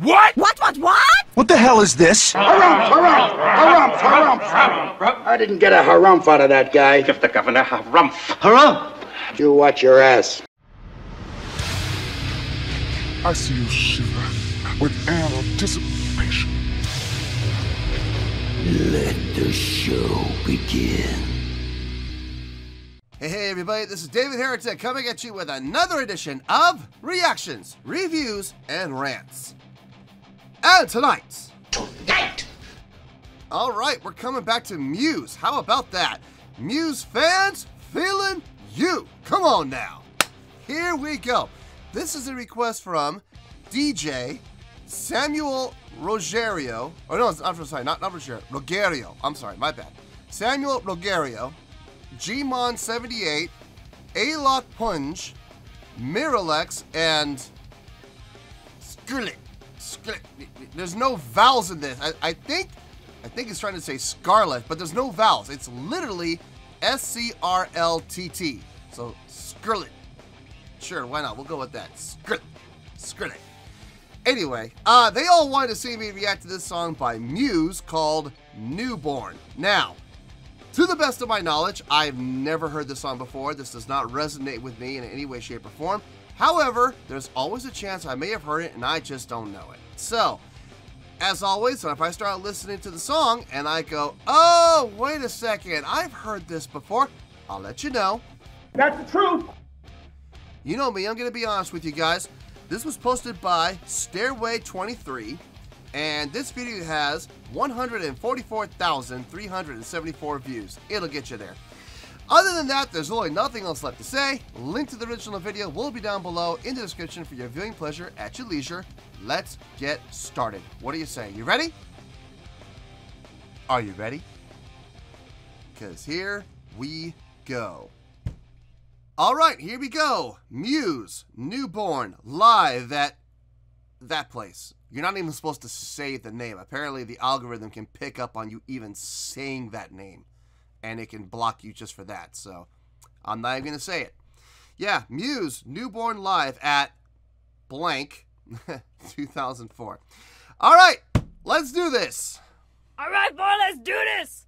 What? What, what, what? What the hell is this? Harumph, harumph, harumph, harumph. I didn't get a harumph out of that guy. Give the governor a rump. Harumph. You watch your ass. I see you shiver with anticipation. Let the show begin. Hey, hey, everybody, this is David Heretic coming at you with another edition of Reactions, Reviews, and Rants. And tonight. Tonight! Alright, we're coming back to Muse. How about that? Muse fans feeling you. Come on now. Here we go. This is a request from DJ Samuel Rogerio. Oh, no, it's not, sorry, not, not Rogerio. Rogerio. I'm sorry, my bad. Samuel Rogerio. Gmon78, Alok Punj, Miralex, and Skrillex. There's no vowels in this. I, I think I think he's trying to say Scarlet, but there's no vowels. It's literally S-C-R-L-T-T. So Skrillex. Sure, why not? We'll go with that. Skrillex. Skrillex. Anyway, uh, they all wanted to see me react to this song by Muse called New Born. Now, to the best of my knowledge, I've never heard this song before. This does not resonate with me in any way, shape, or form. However, there's always a chance I may have heard it and I just don't know it. So, as always, if I start listening to the song and I go, oh, wait a second, I've heard this before, I'll let you know. That's the truth. You know me, I'm going to be honest with you guys. This was posted by Stairway23, and this video has 144,374 views. It'll get you there. Other than that, there's really nothing else left to say. Link to the original video will be down below in the description for your viewing pleasure at your leisure. Let's get started. What do you say? You ready? Are you ready? Because here we go. All right, here we go. Muse, New Born, live at that place. You're not even supposed to say the name. Apparently, the algorithm can pick up on you even saying that name, and it can block you just for that. So, I'm not even going to say it. Yeah, Muse, New Born Live at blank 2004. All right, let's do this. All right, boy, let's do this.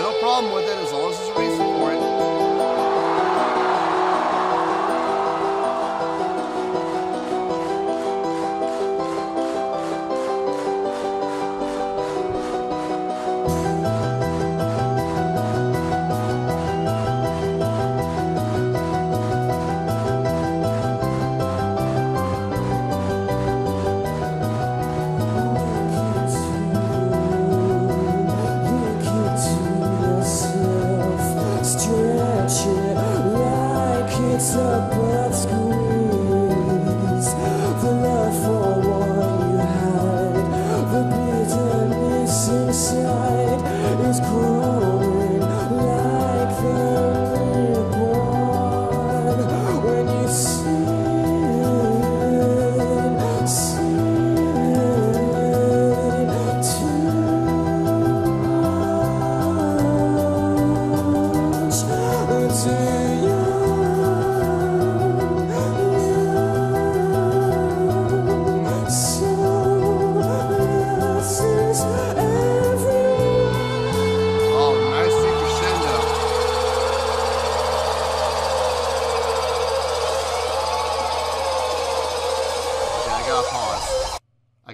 No problem with it as long as there's a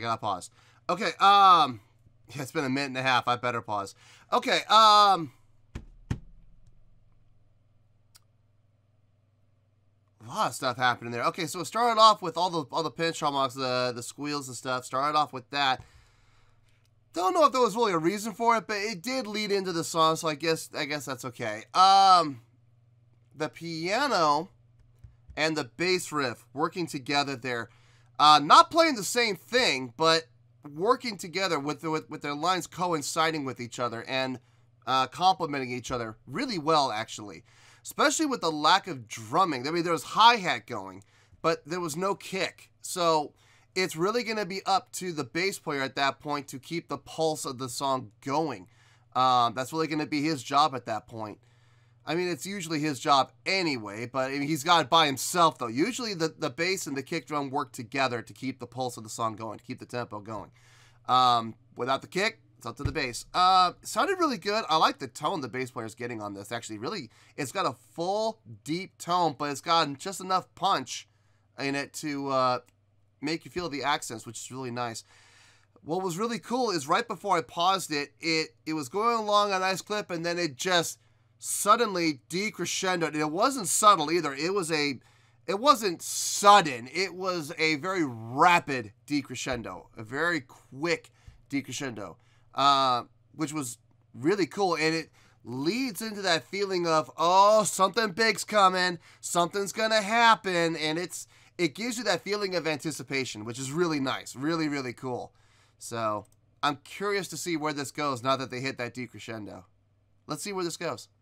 gotta pause. Okay, um, yeah, it's been a minute and a half. I better pause. Okay, um, a lot of stuff happening there. Okay, so it started off with all the all the pinch marks, the the squeals and stuff. Started off with that. Don't know if there was really a reason for it, but it did lead into the song, so I guess I guess that's okay. Um, the piano and the bass riff working together there, uh, not playing the same thing, but working together with with, with their lines coinciding with each other and uh, complementing each other really well, actually. Especially with the lack of drumming. I mean, there was hi hat going, but there was no kick. So it's really going to be up to the bass player at that point to keep the pulse of the song going. Um, that's really going to be his job at that point. I mean, it's usually his job anyway, but I mean, he's got it by himself, though. Usually the, the bass and the kick drum work together to keep the pulse of the song going, to keep the tempo going. Um, without the kick, it's up to the bass. Uh, sounded really good. I like the tone the bass player is getting on this. Actually, really, it's got a full, deep tone, but it's got just enough punch in it to uh, make you feel the accents, which is really nice. What was really cool is right before I paused it, it it was going along a nice clip, and then it just suddenly decrescendoed. And it wasn't subtle either. It was a it wasn't sudden. It was a very rapid decrescendo, a very quick decrescendo, uh, which was really cool. And it leads into that feeling of oh, something big's coming, something's gonna happen, and it's it gives you that feeling of anticipation, which is really nice, really really cool. So I'm curious to see where this goes now that they hit that decrescendo. Let's see where this goes.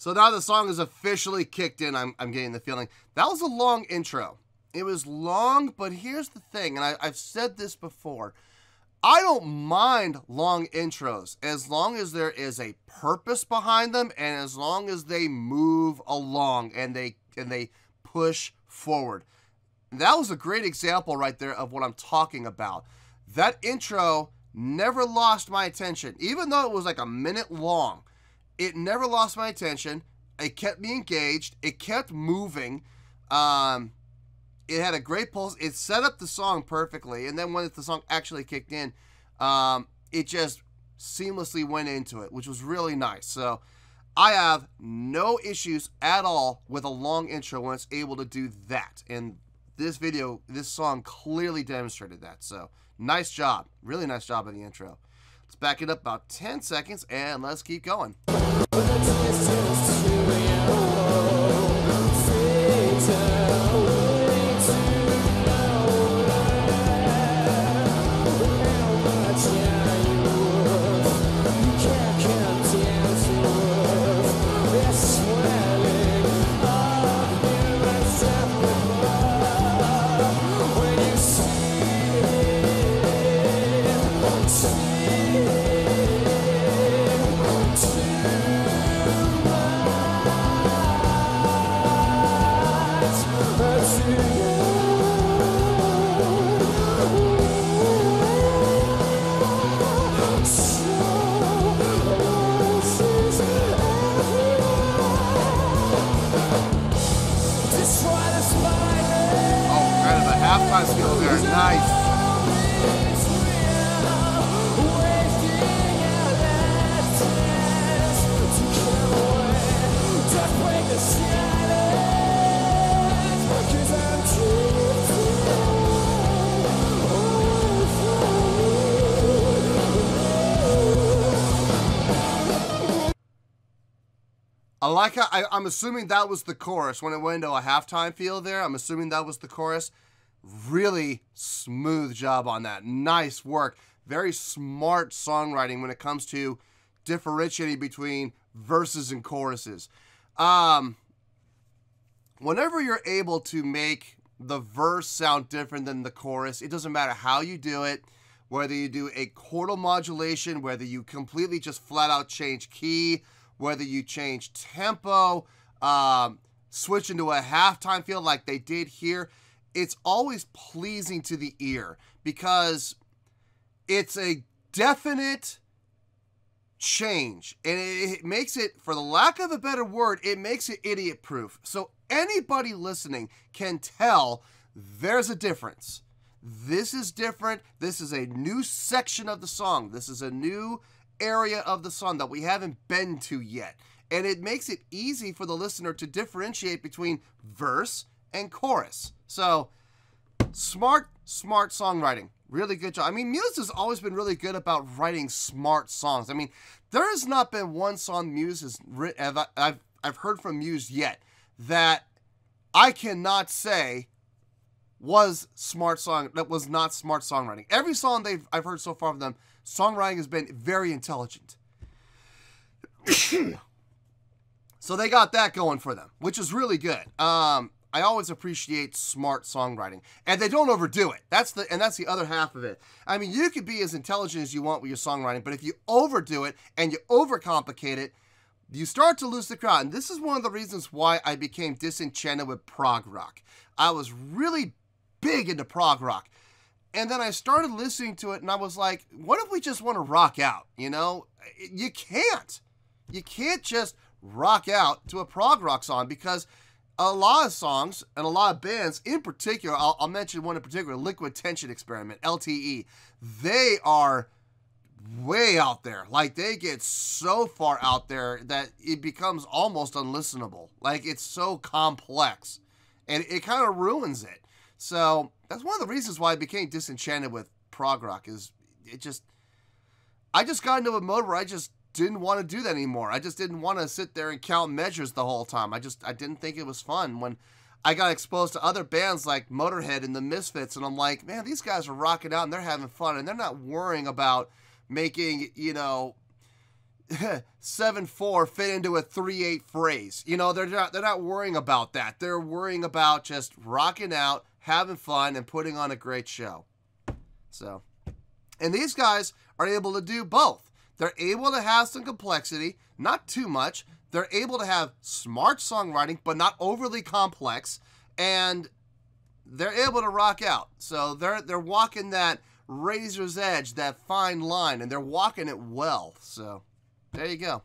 So now the song is officially kicked in. I'm, I'm getting the feeling. That was a long intro. It was long, but here's the thing, and I, I've said this before. I don't mind long intros as long as there is a purpose behind them and as long as they move along and they and they push forward. That was a great example right there of what I'm talking about. That intro never lost my attention, even though it was like a minute long. It never lost my attention. It kept me engaged. It kept moving. Um, it had a great pulse. It set up the song perfectly, and then when the song actually kicked in, um, it just seamlessly went into it, which was really nice. So I have no issues at all with a long intro when it's able to do that. And this video, this song clearly demonstrated that. So nice job. Really nice job of the intro. Let's back it up about 10 seconds and let's keep going. Like how I, I'm assuming that was the chorus when it went into a halftime feel there. I'm assuming that was the chorus. Really smooth job on that. Nice work. Very smart songwriting when it comes to differentiating between verses and choruses. Um, whenever you're able to make the verse sound different than the chorus. It doesn't matter how you do it, whether you do a chordal modulation, whether you completely just flat out change key, whether you change tempo, um, switch into a halftime feel like they did here. It's always pleasing to the ear because it's a definite change and it, makes it for the lack of a better word it makes it idiot proof so anybody listening can tell there's a difference. This is different. This is a new section of the song. This is a new area of the song that we haven't been to yet and it makes it easy for the listener to differentiate between verse and chorus so smart smart songwriting Really good job. I mean, Muse has always been really good about writing smart songs. I mean, there has not been one song Muse has written, I've, I've heard from Muse yet that I cannot say was smart song that was not smart songwriting. Every song they've I've heard so far from them, songwriting has been very intelligent. so they got that going for them, which is really good. Um, I always appreciate smart songwriting, and they don't overdo it. That's the and that's the other half of it. I mean, you could be as intelligent as you want with your songwriting, but if you overdo it and you overcomplicate it, you start to lose the crowd. And this is one of the reasons why I became disenchanted with prog rock. I was really big into prog rock. And then I started listening to it and I was like, what if we just want to rock out? You know, you can't. You can't just rock out to a prog rock song because a lot of songs and a lot of bands, in particular, I'll, I'll, mention one in particular, Liquid Tension Experiment, LTE. They are way out there. Like they get so far out there that it becomes almost unlistenable. Like it's so complex, and it kind of ruins it. So that's one of the reasons why I became disenchanted with prog rock. Is it just I just got into a mode where I just didn't want to do that anymore. I just didn't want to sit there and count measures the whole time. I just I didn't think it was fun when I got exposed to other bands like Motorhead and the Misfits and I'm like, man, these guys are rocking out and they're having fun and they're not worrying about making, you know, 7-4 fit into a 3-8 phrase. You know, they're not they're not worrying about that. They're worrying about just rocking out, having fun and putting on a great show. So, and these guys are able to do both they're able to have some complexity, not too much. They're able to have smart songwriting, but not overly complex, and they're able to rock out. So they're they're walking that razor's edge, that fine line, and they're walking it well. So there you go.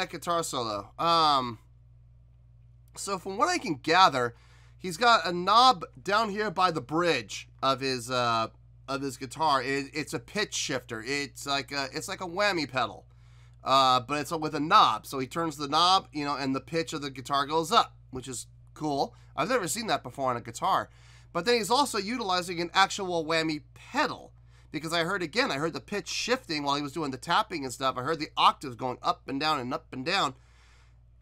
That guitar solo. Um, so from what I can gather, he's got a knob down here by the bridge of his uh, of his guitar. It, it's a pitch shifter. It's like a it's like a whammy pedal, uh, but it's with a knob. So he turns the knob, you know, and the pitch of the guitar goes up, which is cool. I've never seen that before on a guitar. But then he's also utilizing an actual whammy pedal because I heard again, I heard the pitch shifting while he was doing the tapping and stuff. I heard the octaves going up and down and up and down,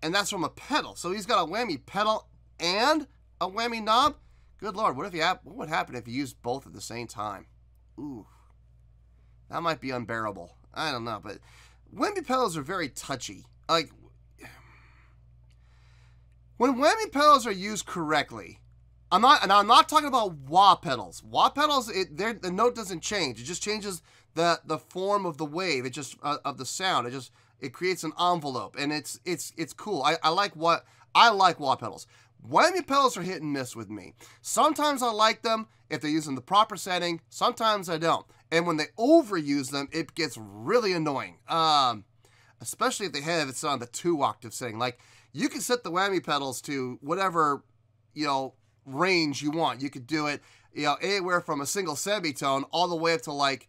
and that's from a pedal. So he's got a whammy pedal and a whammy knob. Good lord, what if you what would happen if you used both at the same time? Ooh, that might be unbearable. I don't know, but whammy pedals are very touchy. Like when whammy pedals are used correctly, I'm not, and I'm not talking about wah pedals. Wah pedals, it, the note doesn't change. It just changes the the form of the wave. It just uh, of the sound. It just it creates an envelope, and it's it's it's cool. I, I like what I like wah pedals. Whammy pedals are hit and miss with me. Sometimes I like them if they're using the proper setting. Sometimes I don't. And when they overuse them, it gets really annoying. Um, especially if they have it's on the two octave setting. Like you can set the whammy pedals to whatever you know range you want. You could do it, you know, anywhere from a single semitone all the way up to like.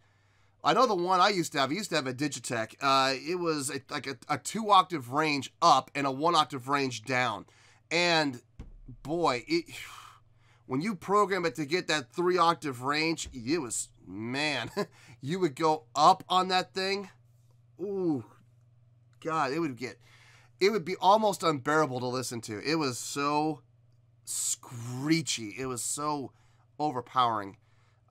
I know the one I used to have. I used to have a Digitech. Uh, it was a, like a, a two octave range up and a one octave range down, and boy, it when you program it to get that three octave range, it was man, you would go up on that thing. Ooh, God, it would get, it would be almost unbearable to listen to. It was so screechy. It was so overpowering.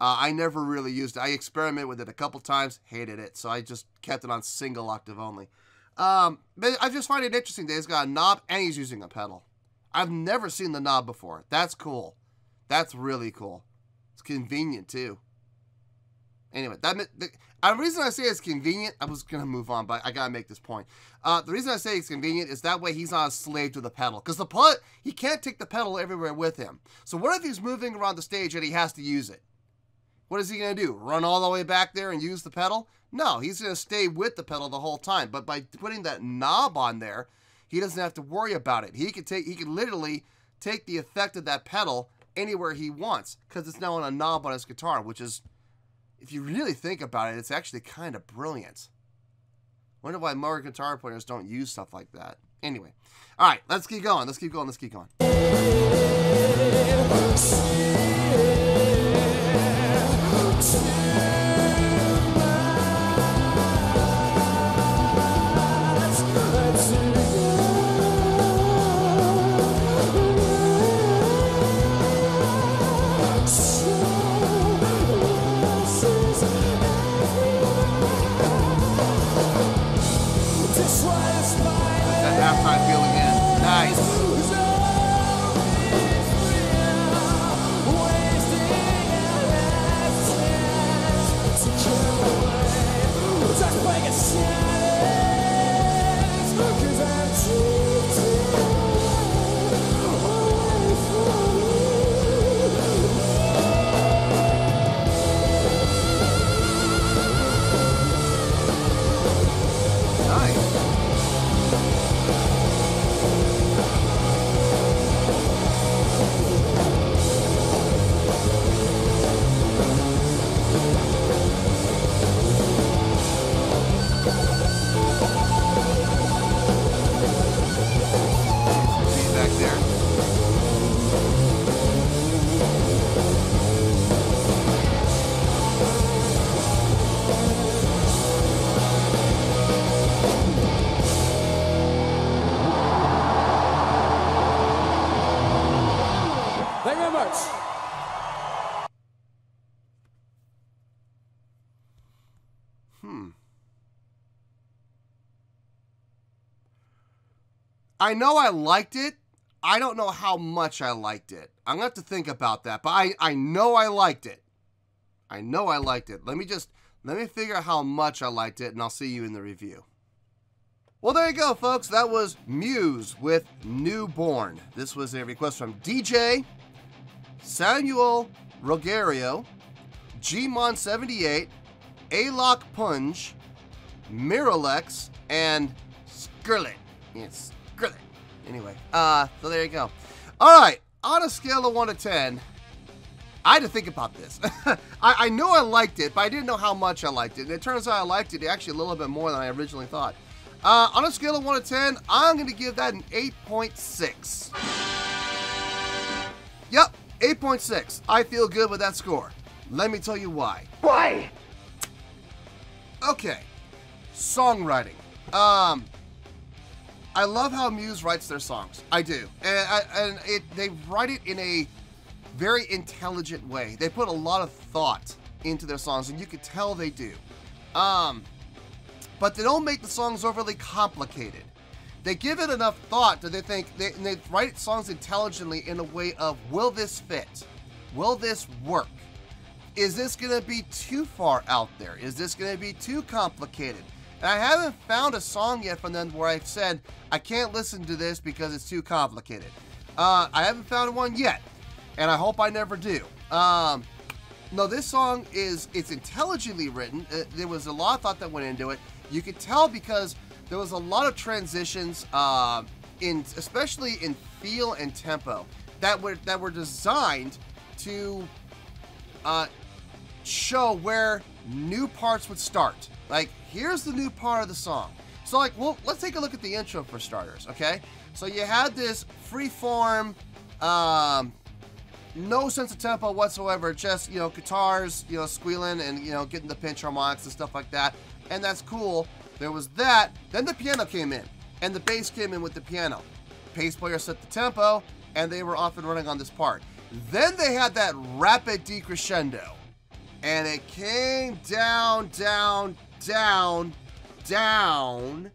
Uh, I never really used it. I experimented with it a couple times, hated it, so I just kept it on single octave only. Um, but I just find it interesting that he's got a knob and he's using a pedal. I've never seen the knob before. That's cool. That's really cool. It's convenient too. Anyway, that the, the reason I say it's convenient, I was gonna move on, but I gotta make this point. Uh, the reason I say it's convenient is that way he's not a slave to the pedal, because the pedal he can't take the pedal everywhere with him. So what if he's moving around the stage and he has to use it? What is he gonna do? Run all the way back there and use the pedal? No, he's gonna stay with the pedal the whole time. But by putting that knob on there, he doesn't have to worry about it. He can take he can literally take the effect of that pedal anywhere he wants because it's now on a knob on his guitar, which is if you really think about it, it's actually kind of brilliant. Wonder why more guitar players don't use stuff like that. Anyway, all right, let's keep going. Let's keep going. Let's keep going. I know I liked it. I don't know how much I liked it. I'm going to have to think about that, but I, I know I liked it. I know I liked it. Let me just, let me figure out how much I liked it, and I'll see you in the review. Well, there you go, folks. That was Muse with New Born. This was a request from DJ, Samuel Rogerio, Gmon78, Alok Punj, Miralex, and Skirlet. Yes, Anyway, uh, so there you go. All right, on a scale of 1 to 10, I had to think about this. I, I knew I liked it, but I didn't know how much I liked it. And it turns out I liked it actually a little bit more than I originally thought. Uh, on a scale of 1 to 10, I'm going to give that an 8.6. Yep, 8.6. I feel good with that score. Let me tell you why. Why? Okay, songwriting. Um, I love how Muse writes their songs. I do, and, and it, they write it in a very intelligent way. They put a lot of thought into their songs, and you can tell they do. Um, but they don't make the songs overly complicated. They give it enough thought that they think they, they write songs intelligently in a way of will this fit? Will this work? Is this going to be too far out there? Is this going to be too complicated? And I haven't found a song yet from them where I've said, I can't listen to this because it's too complicated. Uh, I haven't found one yet, and I hope I never do. Um, no, this song is it's intelligently written. Uh, there was a lot of thought that went into it. You could tell because there was a lot of transitions, uh, in especially in feel and tempo that were that were designed to uh, show where new parts would start. Like, here's the new part of the song. So, like, well, let's take a look at the intro for starters, okay? So you had this free-form, um, no sense of tempo whatsoever, just, you know, guitars, you know, squealing and, you know, getting the pinch harmonics and stuff like that. And that's cool. There was that. Then the piano came in, and the bass came in with the piano. Bass player set the tempo, and they were off and running on this part. Then they had that rapid decrescendo, and it came down, down, down, down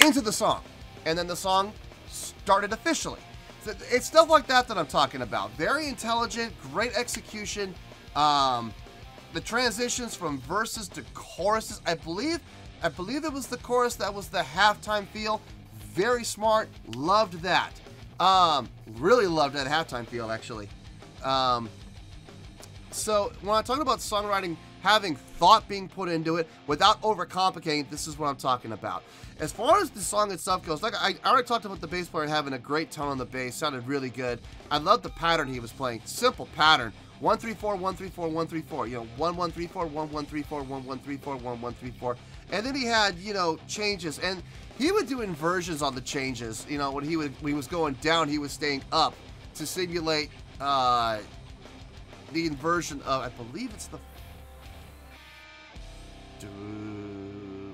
into the song. And then the song started officially. It's stuff like that that I'm talking about. Very intelligent, great execution. Um, the transitions from verses to choruses. I believe, I believe it was the chorus that was the halftime feel. Very smart. Loved that. Um, really loved that halftime feel actually. Um, so when I'm talking about songwriting, having thought being put into it without overcomplicating, this is what I'm talking about. As far as the song itself goes, like I, I already talked about the bass player having a great tone on the bass, sounded really good. I love the pattern he was playing, simple pattern. 134, 134, 134, you know, 1134, 1134, 1134, 1134. And then he had, you know, changes. And he would do inversions on the changes. You know, when he would when he was going down, he was staying up to simulate uh, the inversion of, I believe it's the,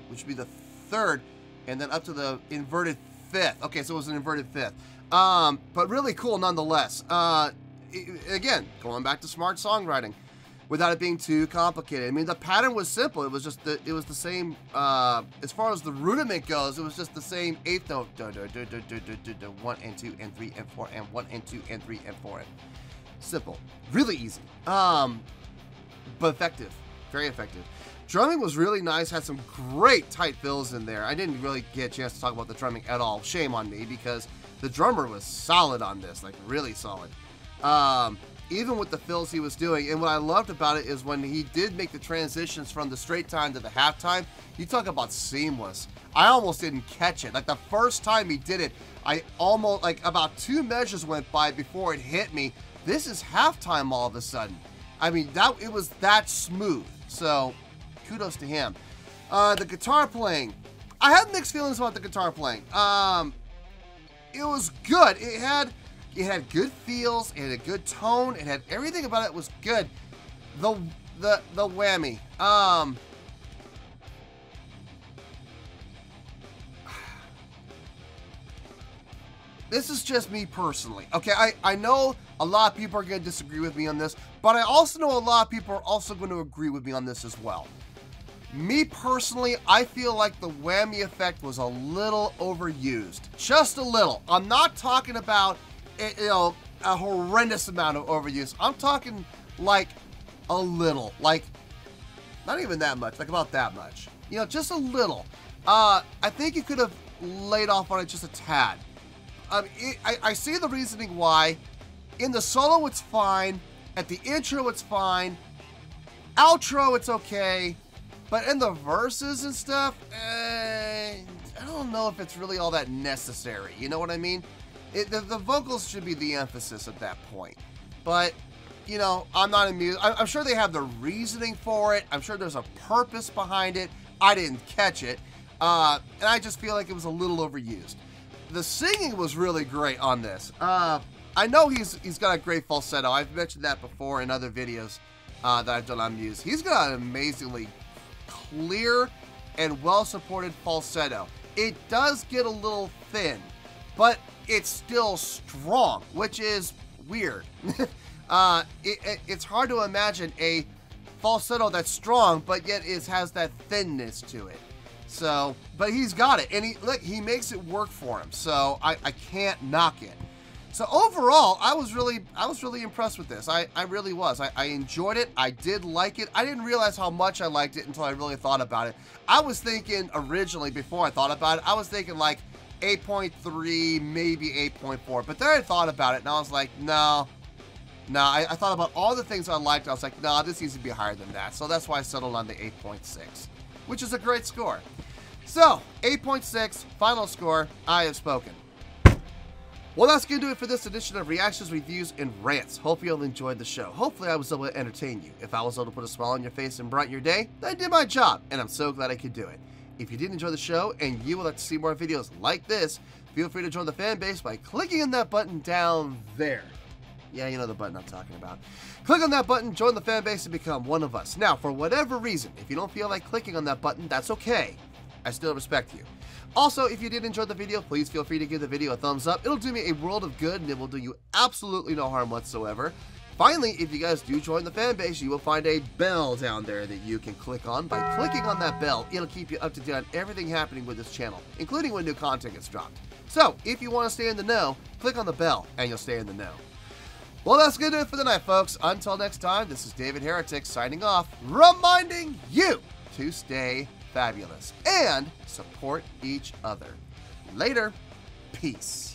which would be the third, and then up to the inverted fifth. Okay, so it was an inverted fifth. Um, but really cool nonetheless. Uh, again, going back to smart songwriting without it being too complicated. I mean, the pattern was simple. It was just the, it was the same, uh, as far as the rudiment goes, it was just the same eighth note, one and two and three and four and one and two and three and four and simple, really easy, um, but effective, very effective. Drumming was really nice. Had some great tight fills in there. I didn't really get a chance to talk about the drumming at all. Shame on me because the drummer was solid on this, like really solid. Um, even with the fills he was doing. And what I loved about it is when he did make the transitions from the straight time to the halftime, you talk about seamless. I almost didn't catch it. Like the first time he did it, I almost, like about two measures went by before it hit me. This is halftime all of a sudden. I mean, that it was that smooth. So kudos to him. Uh, the guitar playing. I had mixed feelings about the guitar playing. Um, it was good. It had it had good feels. It had a good tone. It had everything about it was good. The the the whammy. Um. This is just me personally. Okay, I, I know a lot of people are going to disagree with me on this, but I also know a lot of people are also going to agree with me on this as well. Me personally, I feel like the whammy effect was a little overused. Just a little. I'm not talking about you know, a horrendous amount of overuse. I'm talking like a little, like not even that much, like about that much. You know, just a little. Uh, I think you could have laid off on it just a tad. Um, it, I, I see the reasoning why. In the solo, it's fine. At the intro, it's fine. Outro, it's okay. But in the verses and stuff, eh, I don't know if it's really all that necessary. You know what I mean? It, the, the, vocals should be the emphasis at that point. But, you know, I'm not amused. I, I'm sure they have the reasoning for it. I'm sure there's a purpose behind it. I didn't catch it. Uh, and I just feel like it was a little overused. The singing was really great on this. Uh, I know he's he's got a great falsetto. I've mentioned that before in other videos uh, that I've done on Muse. He's got an amazingly clear and well-supported falsetto. It does get a little thin, but it's still strong, which is weird. uh, it, it, it's hard to imagine a falsetto that's strong, but yet it has that thinness to it. So, but he's got it, and he look he makes it work for him. So I, I can't knock it. So overall, I was really I was really impressed with this. I, I really was. I, I enjoyed it. I did like it. I didn't realize how much I liked it until I really thought about it. I was thinking originally before I thought about it, I was thinking like 8.3, maybe 8.4. But then I thought about it and I was like, no. No, I, I thought about all the things I liked. I was like, no, this needs to be higher than that. So that's why I settled on the 8.6, which is a great score. So, 8.6, final score, I have spoken. Well, that's going to do it for this edition of Reactions, Reviews, and Rants. Hope you all enjoyed the show. Hopefully, I was able to entertain you. If I was able to put a smile on your face and brighten your day, then I did my job, and I'm so glad I could do it. If you did enjoy the show and you would like to see more videos like this, feel free to join the fan base by clicking on that button down there. Yeah, you know the button I'm talking about. Click on that button, join the fan base, and become one of us. Now, for whatever reason, if you don't feel like clicking on that button, that's okay. I still respect you. Also, if you did enjoy the video, please feel free to give the video a thumbs up. It'll do me a world of good and it will do you absolutely no harm whatsoever. Finally, if you guys do join the fan base, you will find a bell down there that you can click on. By clicking on that bell, it'll keep you up to date on everything happening with this channel, including when new content gets dropped. So, if you want to stay in the know, click on the bell and you'll stay in the know. Well, that's going to do it for the night, folks. Until next time, this is David Heretic signing off, reminding you to stay fabulous and support each other. Later. Peace.